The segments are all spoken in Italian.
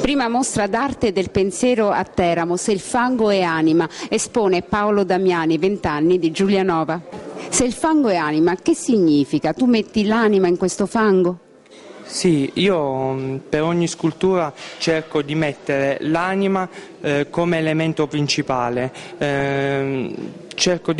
Prima mostra d'arte del pensiero a Teramo, Se il fango è anima, espone Paolo Damiani, 20 anni, di Giulianova. Se il fango è anima, che significa? Tu metti l'anima in questo fango? Sì, io mm, per ogni scultura cerco di mettere l'anima eh, come elemento principale. Eh,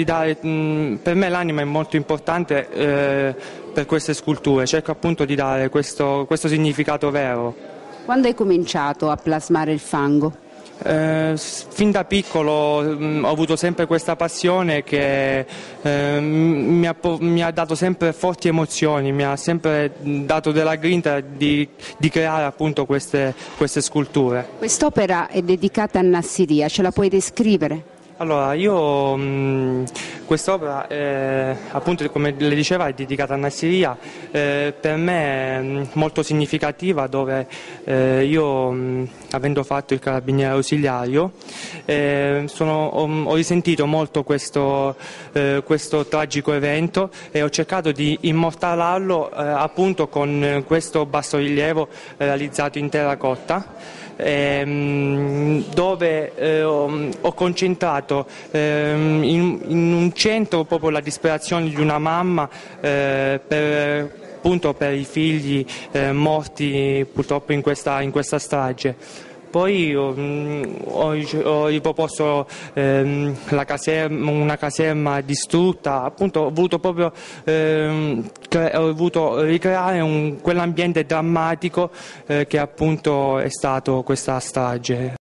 dare, mh, mm, per me l'anima è molto importante eh, per queste sculture, cerco appunto di dare questo, questo significato vero. Quando hai cominciato a plasmare il fango? Eh, fin da piccolo mh, mm, ho avuto sempre questa passione che eh, mi, ha, mi, ha, dato sempre forti emozioni, mi ha sempre dato della grinta di, di creare appunto queste, queste sculture. Quest'opera è dedicata a Nassiria, ce la puoi descrivere? Allora, io mh, quest'opera, eh, appunto come le diceva, è dedicata a Nassiria, eh, per me è molto significativa dove eh, io, mh, avendo fatto il carabiniere ausiliario, eh, sono, ho, ho, risentito molto questo, eh, questo, tragico evento e ho cercato di immortalarlo eh, appunto con questo bassorilievo realizzato in terracotta ehm, dove eh, ho concentrato ehm, in, un centro proprio la disperazione di una mamma eh, per appunto per i figli eh, morti purtroppo in questa, in questa strage. Poi ho, ho, ho riproposto ehm, caserma, una caserma distrutta, appunto ho voluto proprio ehm, ho voluto ricreare quell'ambiente drammatico eh, che appunto è stato questa strage.